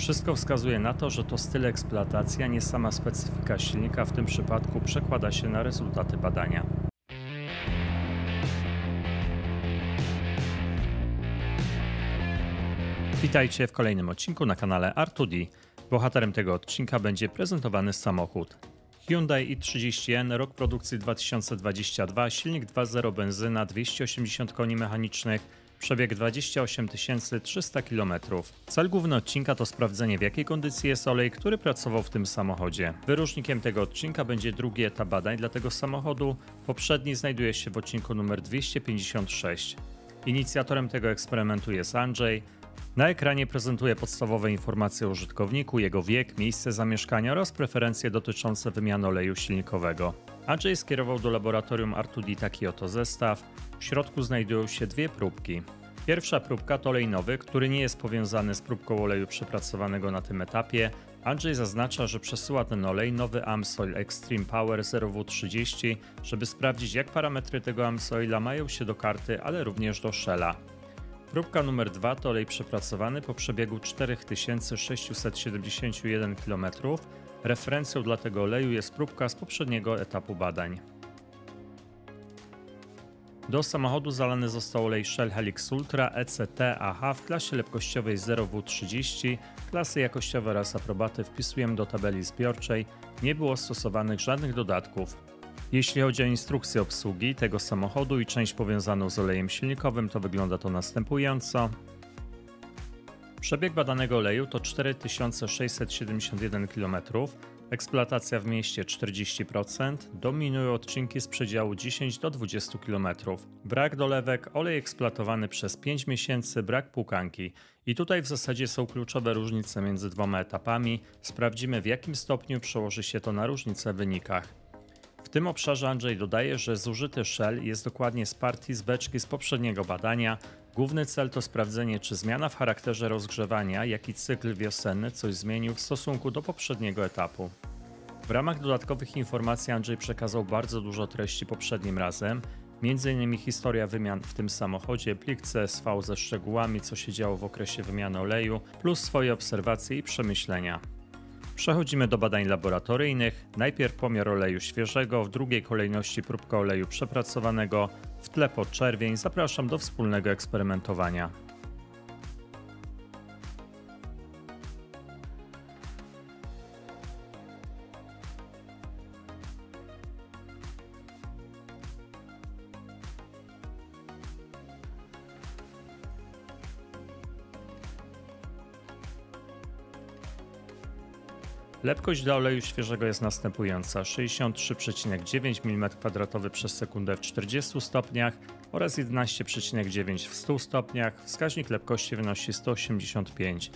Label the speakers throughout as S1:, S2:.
S1: Wszystko wskazuje na to, że to styl eksploatacji, a nie sama specyfika silnika w tym przypadku przekłada się na rezultaty badania. Witajcie w kolejnym odcinku na kanale R2D. Bohaterem tego odcinka będzie prezentowany samochód. Hyundai i30N, rok produkcji 2022, silnik 2.0 benzyna, 280 koni mechanicznych, przebieg 28 300 km. Cel główny odcinka to sprawdzenie w jakiej kondycji jest olej, który pracował w tym samochodzie. Wyróżnikiem tego odcinka będzie drugi etap badań dla tego samochodu, poprzedni znajduje się w odcinku numer 256. Inicjatorem tego eksperymentu jest Andrzej, na ekranie prezentuje podstawowe informacje o użytkowniku, jego wiek, miejsce zamieszkania oraz preferencje dotyczące wymiany oleju silnikowego. Andrzej skierował do laboratorium R2D taki oto zestaw. W środku znajdują się dwie próbki. Pierwsza próbka to olej nowy, który nie jest powiązany z próbką oleju przepracowanego na tym etapie. Andrzej zaznacza, że przesyła ten olej nowy Amsoil Extreme Power 0W30, żeby sprawdzić jak parametry tego Amsoila mają się do karty, ale również do Shella. Próbka numer 2 to olej przepracowany po przebiegu 4671 km. Referencją dla tego oleju jest próbka z poprzedniego etapu badań. Do samochodu zalany został olej Shell Helix Ultra ECT AH w klasie lepkościowej 0W30. Klasy jakościowe oraz aprobaty wpisujemy do tabeli zbiorczej. Nie było stosowanych żadnych dodatków. Jeśli chodzi o instrukcję obsługi tego samochodu i część powiązaną z olejem silnikowym, to wygląda to następująco. Przebieg badanego oleju to 4671 km, eksploatacja w mieście 40%, dominują odcinki z przedziału 10 do 20 km. Brak dolewek, olej eksploatowany przez 5 miesięcy, brak płukanki. I tutaj w zasadzie są kluczowe różnice między dwoma etapami. Sprawdzimy w jakim stopniu przełoży się to na różnice w wynikach. W tym obszarze Andrzej dodaje, że zużyty Shell jest dokładnie z partii z beczki z poprzedniego badania. Główny cel to sprawdzenie, czy zmiana w charakterze rozgrzewania, jak i cykl wiosenny coś zmienił w stosunku do poprzedniego etapu. W ramach dodatkowych informacji Andrzej przekazał bardzo dużo treści poprzednim razem, m.in. historia wymian w tym samochodzie, plik CSV ze szczegółami, co się działo w okresie wymiany oleju, plus swoje obserwacje i przemyślenia. Przechodzimy do badań laboratoryjnych. Najpierw pomiar oleju świeżego, w drugiej kolejności próbka oleju przepracowanego, w tle podczerwień. Zapraszam do wspólnego eksperymentowania. Lepkość dla oleju świeżego jest następująca: 63,9 mm2 przez sekundę w 40 stopniach oraz 11,9 w 100 stopniach. Wskaźnik lepkości wynosi 185.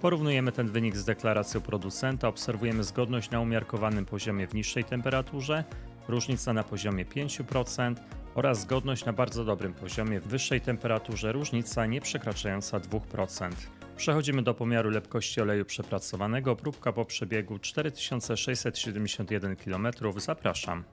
S1: Porównujemy ten wynik z deklaracją producenta, obserwujemy zgodność na umiarkowanym poziomie w niższej temperaturze, różnica na poziomie 5% oraz zgodność na bardzo dobrym poziomie w wyższej temperaturze, różnica nie przekraczająca 2%. Przechodzimy do pomiaru lepkości oleju przepracowanego. Próbka po przebiegu 4671 km. Zapraszam.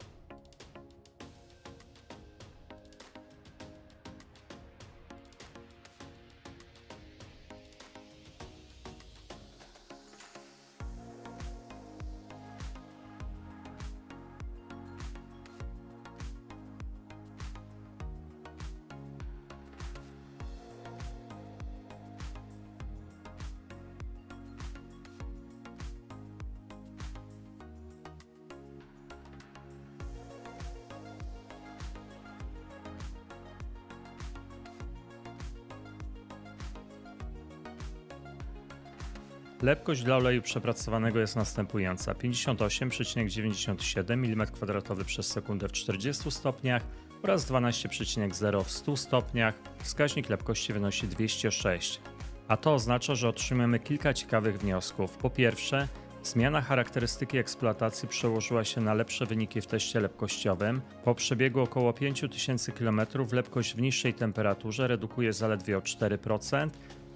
S1: Lepkość dla oleju przepracowanego jest następująca: 58,97 mm2 przez sekundę w 40 stopniach oraz 12,0 w 100 stopniach. Wskaźnik lepkości wynosi 206. A to oznacza, że otrzymujemy kilka ciekawych wniosków. Po pierwsze, Zmiana charakterystyki eksploatacji przełożyła się na lepsze wyniki w teście lepkościowym. Po przebiegu około 5000 km lepkość w niższej temperaturze redukuje zaledwie o 4%,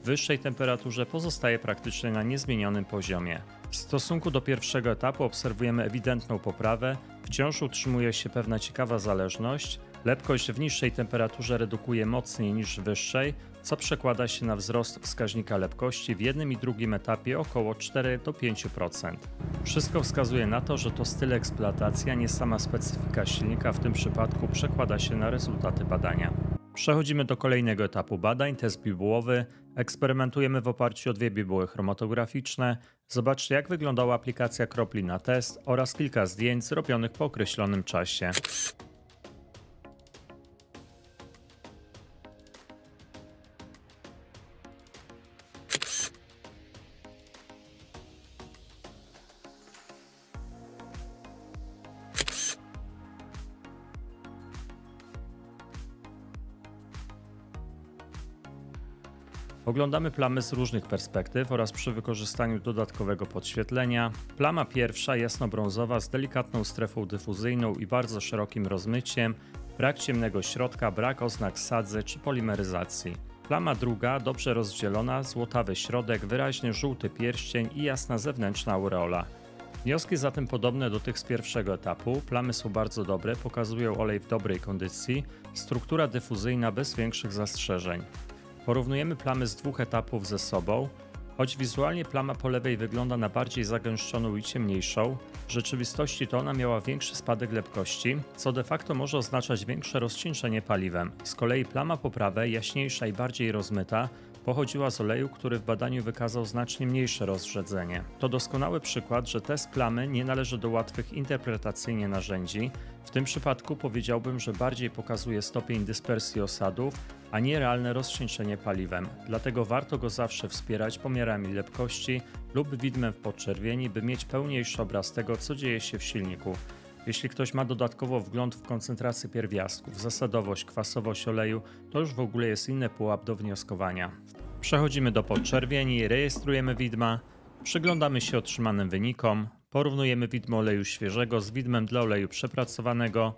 S1: wyższej temperaturze pozostaje praktycznie na niezmienionym poziomie. W stosunku do pierwszego etapu obserwujemy ewidentną poprawę, wciąż utrzymuje się pewna ciekawa zależność, Lepkość w niższej temperaturze redukuje mocniej niż w wyższej, co przekłada się na wzrost wskaźnika lepkości w jednym i drugim etapie około 4 do 5%. Wszystko wskazuje na to, że to styl eksploatacji, a nie sama specyfika silnika w tym przypadku przekłada się na rezultaty badania. Przechodzimy do kolejnego etapu badań, test bibułowy. Eksperymentujemy w oparciu o dwie bibuły chromatograficzne. Zobaczcie jak wyglądała aplikacja kropli na test oraz kilka zdjęć zrobionych po określonym czasie. Oglądamy plamy z różnych perspektyw oraz przy wykorzystaniu dodatkowego podświetlenia. Plama pierwsza jasno-brązowa z delikatną strefą dyfuzyjną i bardzo szerokim rozmyciem, brak ciemnego środka, brak oznak sadzy czy polimeryzacji. Plama druga dobrze rozdzielona, złotawy środek, wyraźny żółty pierścień i jasna zewnętrzna aureola. Wnioski zatem podobne do tych z pierwszego etapu. Plamy są bardzo dobre, pokazują olej w dobrej kondycji, struktura dyfuzyjna bez większych zastrzeżeń. Porównujemy plamy z dwóch etapów ze sobą. Choć wizualnie plama po lewej wygląda na bardziej zagęszczoną i ciemniejszą, w rzeczywistości to ona miała większy spadek lepkości, co de facto może oznaczać większe rozcieńczenie paliwem. Z kolei plama po prawej, jaśniejsza i bardziej rozmyta, pochodziła z oleju, który w badaniu wykazał znacznie mniejsze rozrzedzenie. To doskonały przykład, że test plamy nie należy do łatwych interpretacyjnie narzędzi. W tym przypadku powiedziałbym, że bardziej pokazuje stopień dyspersji osadów, a nie realne rozcieńczenie paliwem. Dlatego warto go zawsze wspierać pomiarami lepkości lub widmem w podczerwieni, by mieć pełniejszy obraz tego, co dzieje się w silniku. Jeśli ktoś ma dodatkowo wgląd w koncentrację pierwiastków, zasadowość, kwasowość oleju, to już w ogóle jest inny pułap do wnioskowania. Przechodzimy do podczerwieni, rejestrujemy widma, przyglądamy się otrzymanym wynikom, porównujemy widmo oleju świeżego z widmem dla oleju przepracowanego,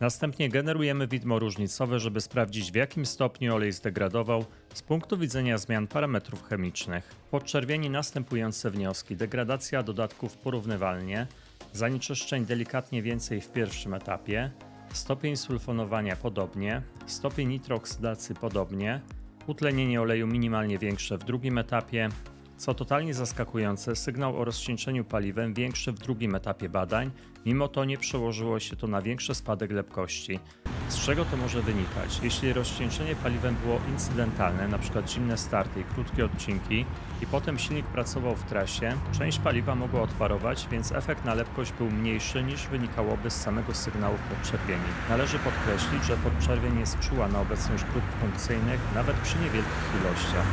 S1: Następnie generujemy widmo różnicowe, żeby sprawdzić w jakim stopniu olej zdegradował z punktu widzenia zmian parametrów chemicznych. Podczerwieni następujące wnioski. Degradacja dodatków porównywalnie, zanieczyszczeń delikatnie więcej w pierwszym etapie, stopień sulfonowania podobnie, stopień nitrooksydacji podobnie, utlenienie oleju minimalnie większe w drugim etapie, co totalnie zaskakujące, sygnał o rozcieńczeniu paliwem większy w drugim etapie badań, mimo to nie przełożyło się to na większy spadek lepkości. Z czego to może wynikać? Jeśli rozcieńczenie paliwem było incydentalne, np. zimne starty i krótkie odcinki, i potem silnik pracował w trasie, część paliwa mogła odparować, więc efekt na lepkość był mniejszy niż wynikałoby z samego sygnału podczerwieni. Należy podkreślić, że podczerwień jest czuła na obecność grup funkcyjnych nawet przy niewielkich ilościach.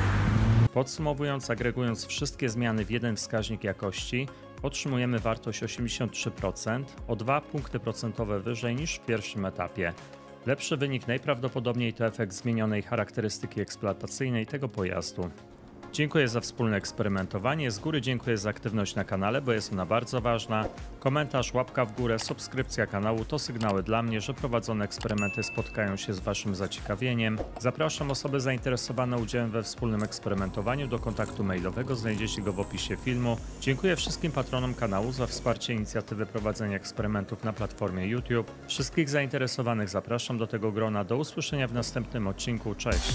S1: Podsumowując, agregując wszystkie zmiany w jeden wskaźnik jakości, otrzymujemy wartość 83%, o 2 punkty procentowe wyżej niż w pierwszym etapie. Lepszy wynik najprawdopodobniej to efekt zmienionej charakterystyki eksploatacyjnej tego pojazdu. Dziękuję za wspólne eksperymentowanie. Z góry dziękuję za aktywność na kanale, bo jest ona bardzo ważna. Komentarz, łapka w górę, subskrypcja kanału to sygnały dla mnie, że prowadzone eksperymenty spotkają się z Waszym zaciekawieniem. Zapraszam osoby zainteresowane udziałem we wspólnym eksperymentowaniu do kontaktu mailowego, znajdziecie go w opisie filmu. Dziękuję wszystkim patronom kanału za wsparcie inicjatywy prowadzenia eksperymentów na platformie YouTube. Wszystkich zainteresowanych zapraszam do tego grona. Do usłyszenia w następnym odcinku. Cześć!